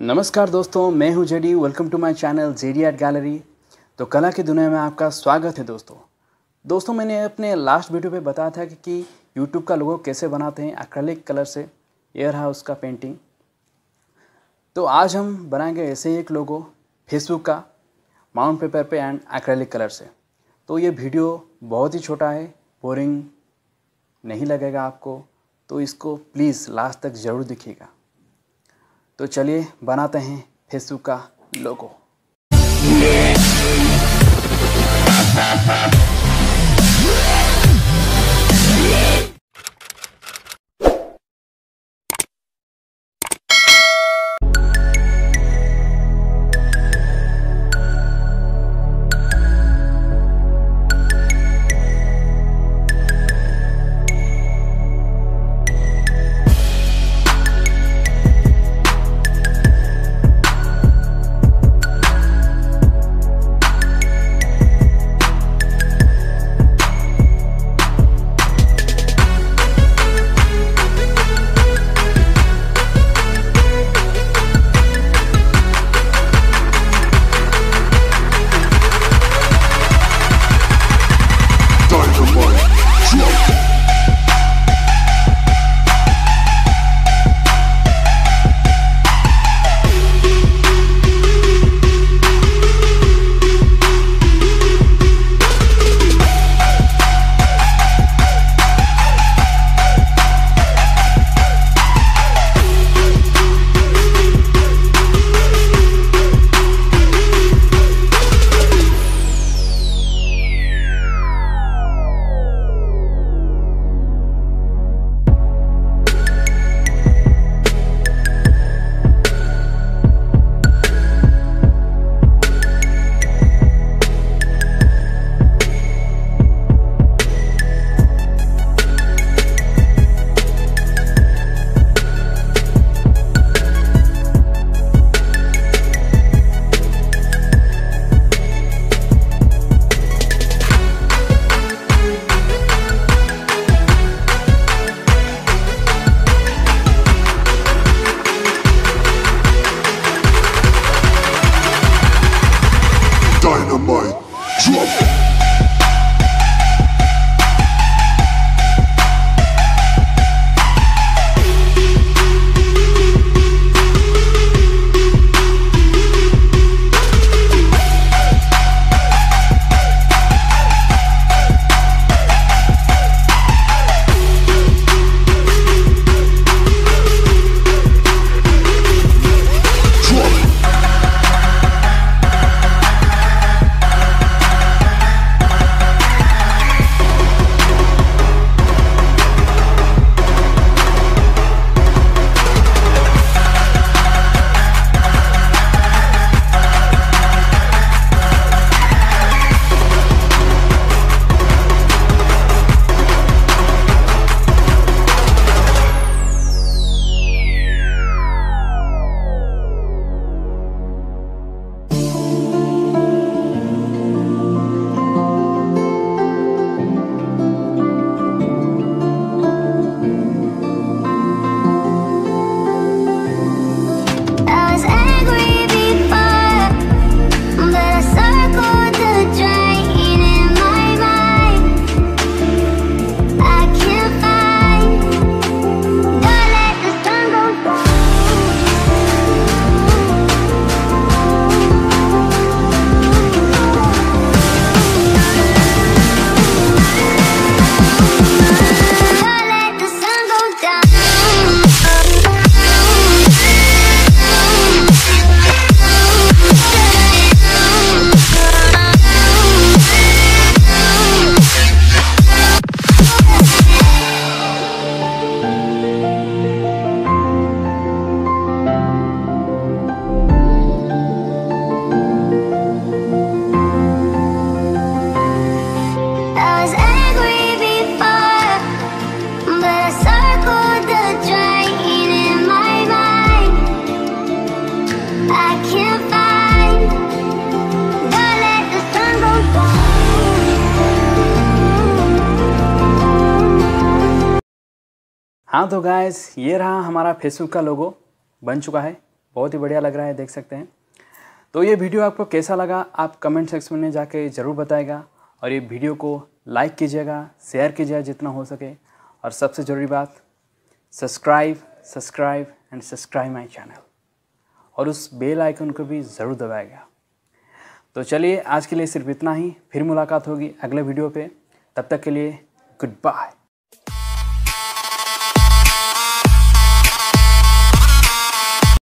नमस्कार दोस्तों मैं हूँ JD welcome to my channel JD art gallery तो कला की दुनिया में आपका स्वागत है दोस्तों। दोस्तों मैंने अपने लास्ट वीडियो पे बताया था कि, कि यूट्यूब का लोगो कैसे बनाते हैं एक्रेलिक कलर से ये रहा उसका पेंटिंग तो आज हम बनाएँगे ऐसे ही एक लोगो फेसबुक का माउंट पेपर पे एंड एक्रेलिक कलर से। तो ये वीडियो बहुत ही छोटा है बोरिंग नहीं लगेगा आपको। तो इसको प्लीज़ लास्ट तक ज़रूर दिखिएगा। तो चलिए बनाते हैं फेसबुक का लोगो। Dynamite हाँ तो गाइस ये रहा हमारा फेसबुक का लोगो बन चुका है। बहुत ही बढ़िया लग रहा है, देख सकते हैं। तो ये वीडियो आपको कैसा लगा, आप कमेंट सेक्शन में जाके ज़रूर बताएगा। और ये वीडियो को लाइक कीजिएगा शेयर कीजिएगा जितना हो सके। और सबसे ज़रूरी बात subscribe subscribe and subscribe my channel और उस बेल आइकन को भी ज़रूर दबाएगा। तो चलिए, आज के लिए सिर्फ़ इतना ही। फिर मुलाकात होगी अगले वीडियो पे। तब तक के लिए गुड बाय